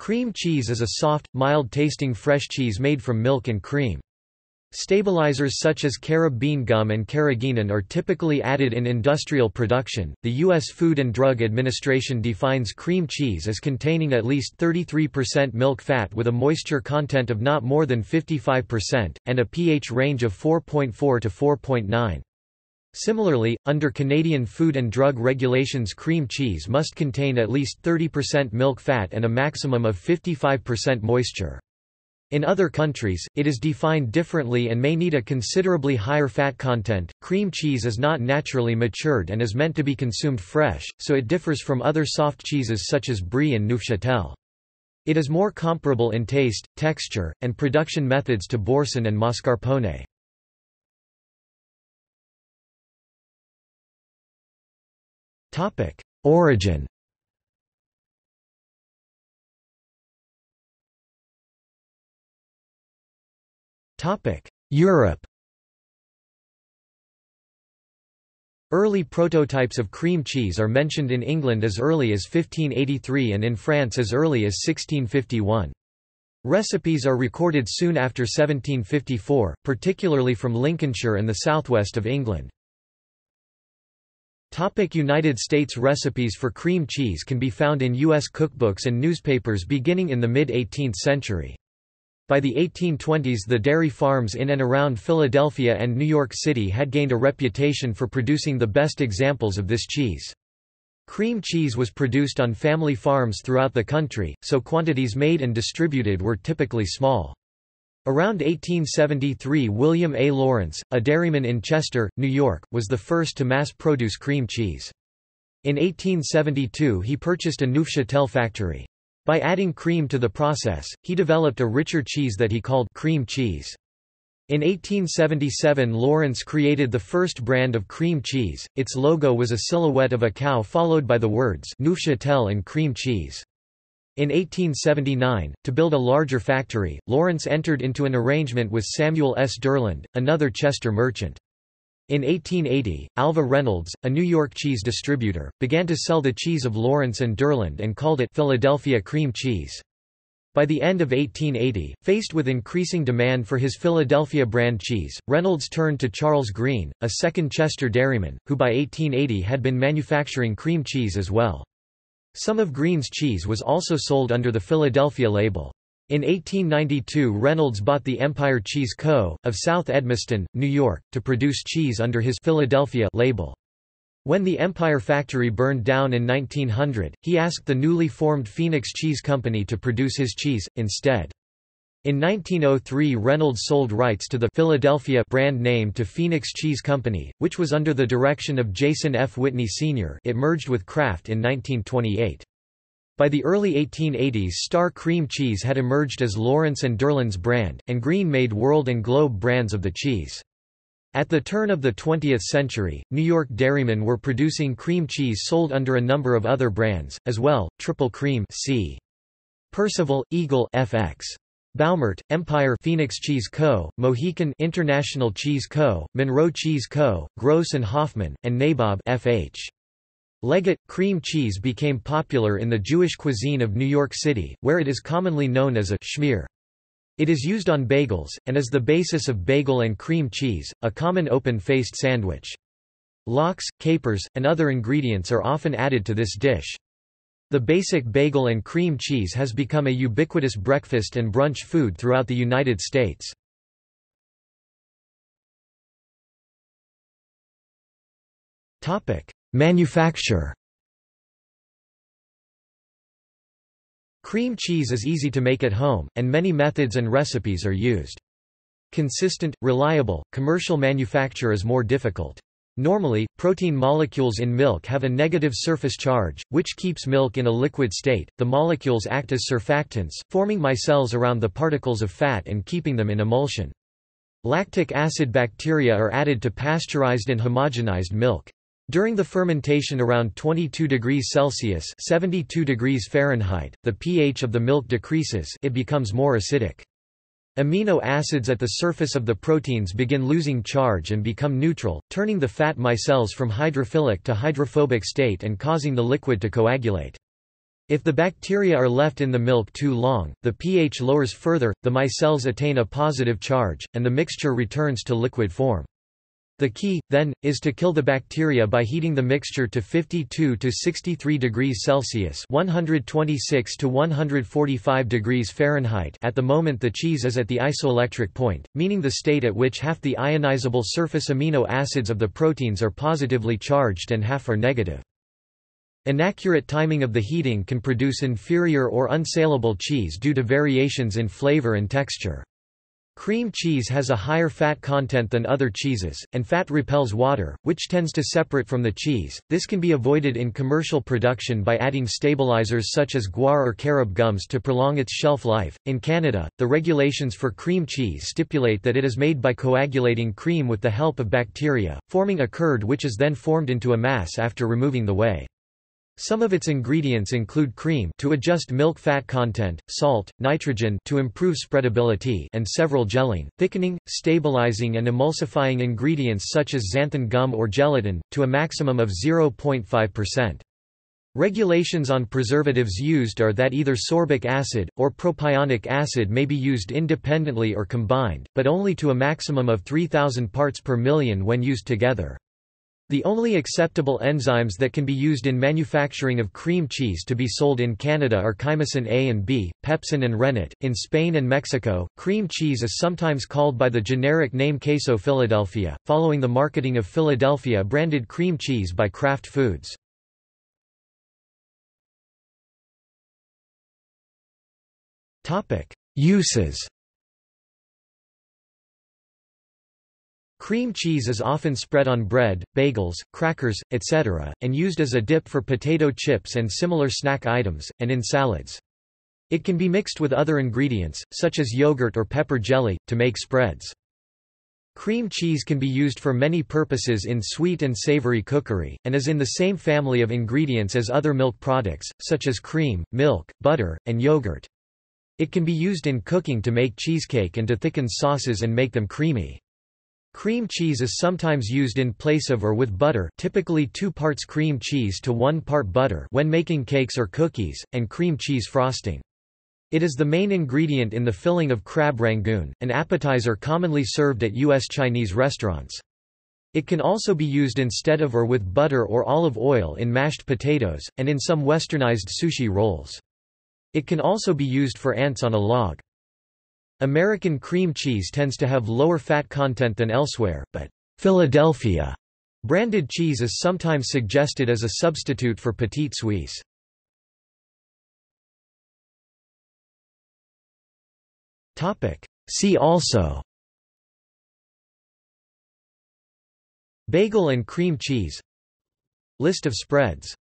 Cream cheese is a soft, mild-tasting fresh cheese made from milk and cream. Stabilizers such as carob bean gum and carrageenan are typically added in industrial production. The U.S. Food and Drug Administration defines cream cheese as containing at least 33% milk fat with a moisture content of not more than 55%, and a pH range of 4.4 to 4.9. Similarly, under Canadian Food and Drug Regulations cream cheese must contain at least 30% milk fat and a maximum of 55% moisture. In other countries, it is defined differently and may need a considerably higher fat content. Cream cheese is not naturally matured and is meant to be consumed fresh, so it differs from other soft cheeses such as brie and Neufchâtel. It is more comparable in taste, texture, and production methods to Boursin and mascarpone. Topic: Origin Topic: Europe Early prototypes of cream cheese are mentioned in England as early as 1583 and in France as early as 1651. Recipes are recorded soon after 1754, particularly from Lincolnshire and the southwest of England. Topic United States Recipes for cream cheese can be found in U.S. cookbooks and newspapers beginning in the mid-18th century. By the 1820s the dairy farms in and around Philadelphia and New York City had gained a reputation for producing the best examples of this cheese. Cream cheese was produced on family farms throughout the country, so quantities made and distributed were typically small. Around 1873 William A. Lawrence, a dairyman in Chester, New York, was the first to mass-produce cream cheese. In 1872 he purchased a Neufchâtel factory. By adding cream to the process, he developed a richer cheese that he called cream cheese. In 1877 Lawrence created the first brand of cream cheese, its logo was a silhouette of a cow followed by the words Neufchâtel and cream cheese. In 1879, to build a larger factory, Lawrence entered into an arrangement with Samuel S. Durland, another Chester merchant. In 1880, Alva Reynolds, a New York cheese distributor, began to sell the cheese of Lawrence and Durland and called it Philadelphia cream cheese. By the end of 1880, faced with increasing demand for his Philadelphia brand cheese, Reynolds turned to Charles Green, a second Chester dairyman, who by 1880 had been manufacturing cream cheese as well. Some of Green's cheese was also sold under the Philadelphia label. In 1892 Reynolds bought the Empire Cheese Co., of South Edmeston, New York, to produce cheese under his Philadelphia label. When the Empire factory burned down in 1900, he asked the newly formed Phoenix Cheese Company to produce his cheese, instead. In 1903 Reynolds sold rights to the Philadelphia brand name to Phoenix Cheese Company, which was under the direction of Jason F. Whitney Sr. It merged with Kraft in 1928. By the early 1880s Star Cream Cheese had emerged as Lawrence and Durland's brand, and Green made World and Globe brands of the cheese. At the turn of the 20th century, New York dairymen were producing cream cheese sold under a number of other brands, as well, Triple Cream C. Percival, Eagle FX. Baumert, Empire Phoenix Cheese Co., Mohican International Cheese Co., Monroe Cheese Co., Gross and Hoffman, and Nabob FH. Leggett, cream cheese became popular in the Jewish cuisine of New York City, where it is commonly known as a schmear. It is used on bagels, and is the basis of bagel and cream cheese, a common open-faced sandwich. Lox, capers, and other ingredients are often added to this dish. The basic bagel and cream cheese has become a ubiquitous breakfast and brunch food throughout the United States. Manufacture Cream cheese is easy to make at home, and many methods and recipes are used. Consistent, reliable, commercial manufacture is more difficult. Normally, protein molecules in milk have a negative surface charge, which keeps milk in a liquid state. The molecules act as surfactants, forming micelles around the particles of fat and keeping them in emulsion. Lactic acid bacteria are added to pasteurized and homogenized milk. During the fermentation around 22 degrees Celsius 72 degrees Fahrenheit, the pH of the milk decreases it becomes more acidic. Amino acids at the surface of the proteins begin losing charge and become neutral, turning the fat micelles from hydrophilic to hydrophobic state and causing the liquid to coagulate. If the bacteria are left in the milk too long, the pH lowers further, the micelles attain a positive charge, and the mixture returns to liquid form. The key, then, is to kill the bacteria by heating the mixture to 52 to 63 degrees Celsius 126 to 145 degrees Fahrenheit at the moment the cheese is at the isoelectric point, meaning the state at which half the ionizable surface amino acids of the proteins are positively charged and half are negative. Inaccurate timing of the heating can produce inferior or unsaleable cheese due to variations in flavor and texture. Cream cheese has a higher fat content than other cheeses, and fat repels water, which tends to separate from the cheese. This can be avoided in commercial production by adding stabilizers such as guar or carob gums to prolong its shelf life. In Canada, the regulations for cream cheese stipulate that it is made by coagulating cream with the help of bacteria, forming a curd which is then formed into a mass after removing the whey. Some of its ingredients include cream to adjust milk fat content, salt, nitrogen to improve spreadability and several gelling, thickening, stabilizing and emulsifying ingredients such as xanthan gum or gelatin, to a maximum of 0.5%. Regulations on preservatives used are that either sorbic acid, or propionic acid may be used independently or combined, but only to a maximum of 3000 parts per million when used together. The only acceptable enzymes that can be used in manufacturing of cream cheese to be sold in Canada are chymosin A and B, pepsin and rennet. In Spain and Mexico, cream cheese is sometimes called by the generic name queso Philadelphia, following the marketing of Philadelphia branded cream cheese by Kraft Foods. Uses Cream cheese is often spread on bread, bagels, crackers, etc., and used as a dip for potato chips and similar snack items, and in salads. It can be mixed with other ingredients, such as yogurt or pepper jelly, to make spreads. Cream cheese can be used for many purposes in sweet and savory cookery, and is in the same family of ingredients as other milk products, such as cream, milk, butter, and yogurt. It can be used in cooking to make cheesecake and to thicken sauces and make them creamy. Cream cheese is sometimes used in place of or with butter typically 2 parts cream cheese to 1 part butter when making cakes or cookies, and cream cheese frosting. It is the main ingredient in the filling of crab rangoon, an appetizer commonly served at U.S. Chinese restaurants. It can also be used instead of or with butter or olive oil in mashed potatoes, and in some westernized sushi rolls. It can also be used for ants on a log. American cream cheese tends to have lower fat content than elsewhere, but Philadelphia branded cheese is sometimes suggested as a substitute for Petite Suisse. See also Bagel and cream cheese. List of spreads